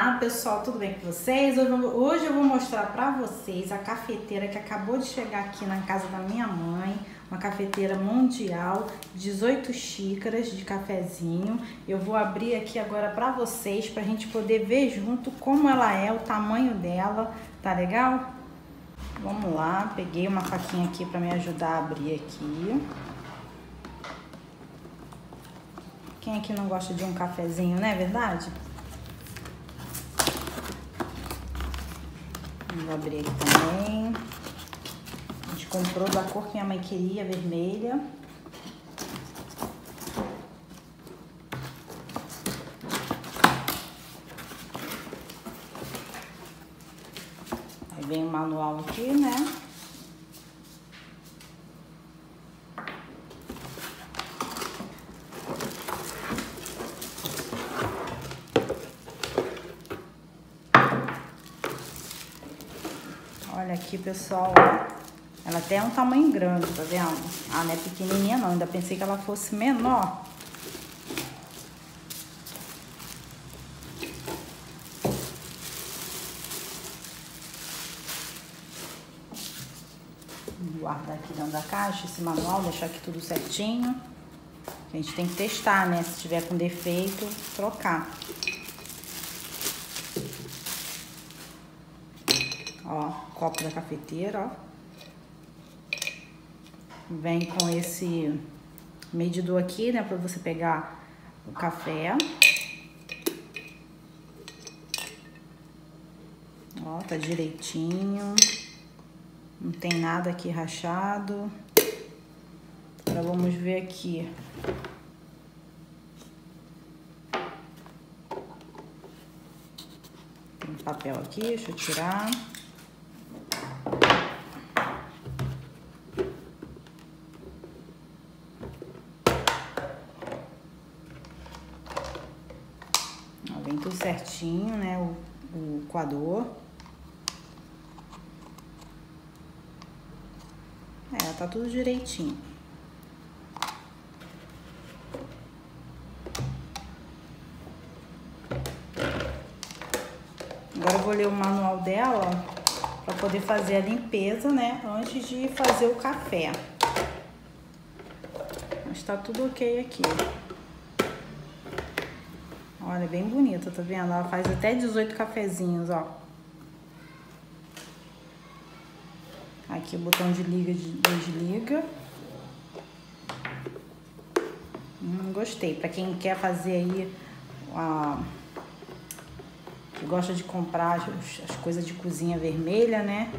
Olá pessoal, tudo bem com vocês? Hoje, eu vou mostrar para vocês a cafeteira que acabou de chegar aqui na casa da minha mãe, uma cafeteira mundial, 18 xícaras de cafezinho. Eu vou abrir aqui agora para vocês, para a gente poder ver junto como ela é, o tamanho dela, tá legal? Vamos lá, peguei uma faquinha aqui para me ajudar a abrir aqui. Quem aqui não gosta de um cafezinho, não é verdade? Vou abrir aqui também. A gente comprou da cor que minha mãe queria, vermelha. Aí vem o manual aqui, né? Olha aqui, pessoal, ela é um tamanho grande, tá vendo? Ah, não é pequenininha não, ainda pensei que ela fosse menor. Vou guardar aqui dentro da caixa esse manual, deixar aqui tudo certinho. A gente tem que testar, né? Se tiver com defeito, trocar. Ó, copo da cafeteira, ó. Vem com esse medidor aqui, né, pra você pegar o café. Ó, tá direitinho. Não tem nada aqui rachado. Agora vamos ver aqui. Tem papel aqui, deixa eu tirar. Vem tudo certinho, né? O, o coador. É, tá tudo direitinho. Agora eu vou ler o manual dela, para poder fazer a limpeza, né? Antes de fazer o café. Mas tá tudo ok aqui. Olha, bem bonita, tá vendo? Ela faz até 18 cafezinhos, ó. Aqui o botão de liga, de desliga. Hum, gostei. Pra quem quer fazer aí, a... que gosta de comprar as, as coisas de cozinha vermelha, né?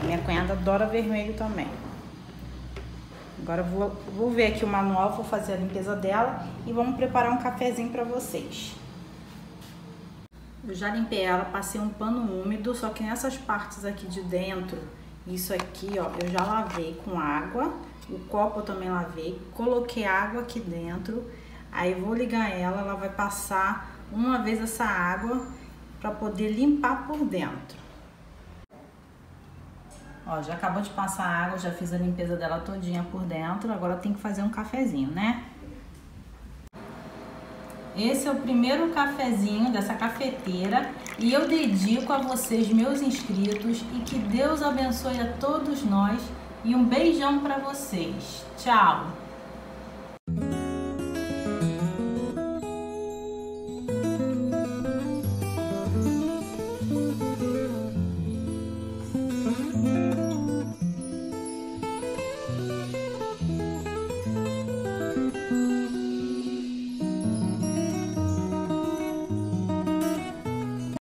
A minha cunhada adora vermelho também. Agora vou, vou ver aqui o manual, vou fazer a limpeza dela e vamos preparar um cafezinho para vocês. Eu já limpei ela, passei um pano úmido, só que nessas partes aqui de dentro, isso aqui, ó, eu já lavei com água. O copo eu também lavei, coloquei água aqui dentro. Aí vou ligar ela, ela vai passar uma vez essa água para poder limpar por dentro. Ó, já acabou de passar a água, já fiz a limpeza dela todinha por dentro. Agora tem que fazer um cafezinho, né? Esse é o primeiro cafezinho dessa cafeteira e eu dedico a vocês, meus inscritos, e que Deus abençoe a todos nós e um beijão para vocês. Tchau!